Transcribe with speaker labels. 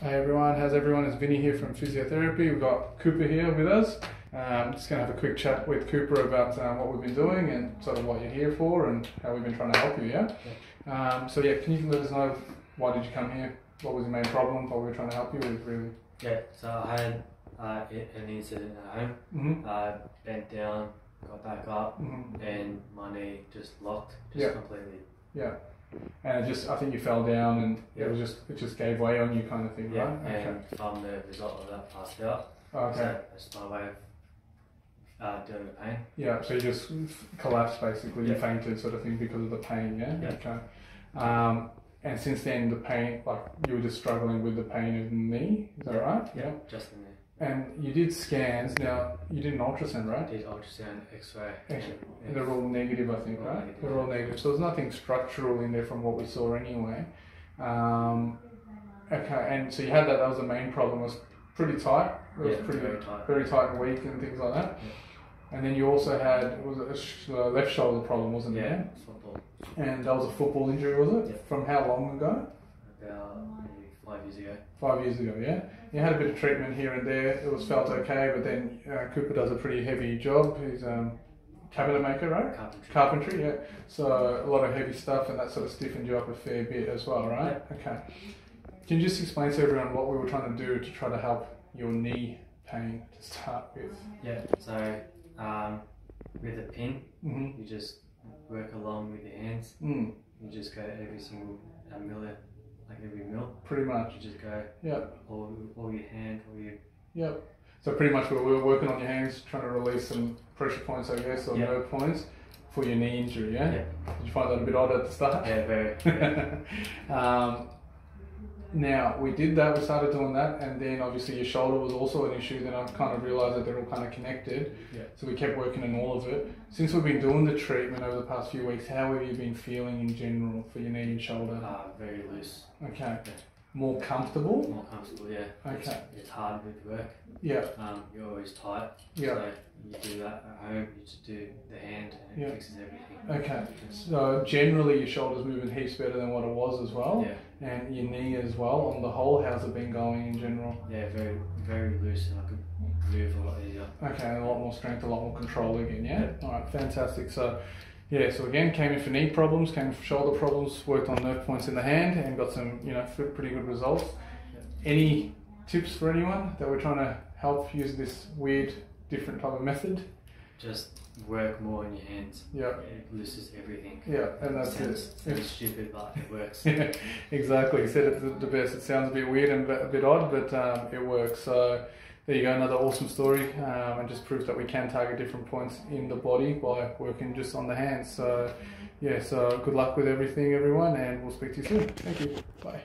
Speaker 1: Hey everyone, how's everyone? It's Vinny here from Physiotherapy. We've got Cooper here with us. Um, just going to have a quick chat with Cooper about um, what we've been doing and sort of what you're here for and how we've been trying to help you, yeah? Um, so yeah, can you let us know why did you come here? What was your main problem? What were we were trying to help you with, really?
Speaker 2: Yeah, so I had uh, an incident at home.
Speaker 1: Mm-hmm.
Speaker 2: I bent down, got back up,
Speaker 1: Mm-hmm.
Speaker 2: and my knee just locked, just
Speaker 1: Yeah.
Speaker 2: completely.
Speaker 1: Yeah. And it just, I think you fell down and
Speaker 2: Yeah.
Speaker 1: it was just, it just gave way on you kind of thing,
Speaker 2: Yeah,
Speaker 1: right?
Speaker 2: and from the result of that, passed out.
Speaker 1: Okay.
Speaker 2: So that's my way of uh, dealing with pain.
Speaker 1: Yeah, so you just collapsed basically, you fainted sort of thing because of the pain, yeah?
Speaker 2: Yeah.
Speaker 1: Okay. Um, and since then, the pain, like you were just struggling with the pain of the knee, is that
Speaker 2: Yeah.
Speaker 1: right?
Speaker 2: Yeah, just in there.
Speaker 1: And you did scans, now you did an ultrasound,
Speaker 2: I
Speaker 1: right?
Speaker 2: did ultrasound, X-ray.
Speaker 1: X-
Speaker 2: and-
Speaker 1: And they're all negative, I think,
Speaker 2: All
Speaker 1: right?
Speaker 2: negative.
Speaker 1: They're all negative. So there's nothing structural in there from what we saw anyway. Um, okay, and so you had that, that was the main problem, it was pretty tight. It was
Speaker 2: Yeah,
Speaker 1: pretty
Speaker 2: very tight.
Speaker 1: very tight and weak and things like that. Yeah. And then you also had was it a uh, left shoulder problem, wasn't it?
Speaker 2: Yeah, football.
Speaker 1: And that was a football injury, was it?
Speaker 2: Yeah.
Speaker 1: From how long ago?
Speaker 2: About five years ago.
Speaker 1: Five years ago, yeah. You had a bit of treatment here and there. It was felt okay, but then uh, Cooper does a pretty heavy job. He's um, cabinet maker, right?
Speaker 2: Carpentry.
Speaker 1: Carpentry, yeah. So a lot of heavy stuff, and that sort of stiffened you up a fair bit as well, right? Okay. Can you just explain to everyone what we were trying to do to try to help your knee pain to start with?
Speaker 2: Yeah, so um, with a pin,
Speaker 1: Mm-hmm.
Speaker 2: you just work along with your hands.
Speaker 1: Mm,
Speaker 2: You just go every single uh, milli, like every mill.
Speaker 1: pretty much.
Speaker 2: You just go
Speaker 1: Yep.
Speaker 2: Or, all your hand, or your
Speaker 1: Yep. So pretty much we were working on your hands, trying to release some pressure points, I guess, or
Speaker 2: Yeah.
Speaker 1: nerve points for your knee injury. Yeah.
Speaker 2: Yeah.
Speaker 1: Did you find that a bit odd at the start?
Speaker 2: yeah, very
Speaker 1: um, now we did that. We started doing that, and then obviously your shoulder was also an issue. Then I kind of realised that they're all kind of connected.
Speaker 2: Yeah.
Speaker 1: So we kept working on all of it. Since we've been doing the treatment over the past few weeks, how have you been feeling in general for your knee and shoulder?
Speaker 2: uh, very loose,
Speaker 1: Okay. More comfortable.
Speaker 2: more comfortable. Yeah.
Speaker 1: Okay.
Speaker 2: it's hard with work.
Speaker 1: Yeah.
Speaker 2: Um, you're always tight.
Speaker 1: Yeah.
Speaker 2: So you do that at home. You just do the hand, and it
Speaker 1: Yeah.
Speaker 2: fixes everything.
Speaker 1: Okay. So generally your shoulder's moving heaps better than what it was as well.
Speaker 2: Yeah.
Speaker 1: And your knee as well. On the whole, how's it been going in general?
Speaker 2: Yeah. Very, very loose, and I could move a lot easier.
Speaker 1: Okay, a lot more strength, a lot more control again, yeah? Alright, fantastic. So, yeah, so again, came in for knee problems, came in for shoulder problems, worked on nerve points in the hand, and got some, you know, pretty good results. Any tips for anyone that we're trying to help use this weird, different type of method?
Speaker 2: Just work more in your hands.
Speaker 1: Yeah,
Speaker 2: It looses everything.
Speaker 1: yeah, and that's
Speaker 2: sounds,
Speaker 1: it.
Speaker 2: sounds stupid, but it works.
Speaker 1: Yeah, exactly. You said it the- the best. It sounds a bit weird and a bit odd, but um, it works. So there you go, another awesome story, um, and just proves that we can target different points in the body by working just on the hands. So yeah, so good luck with everything, everyone, and we'll speak to you soon. Thank you. Bye.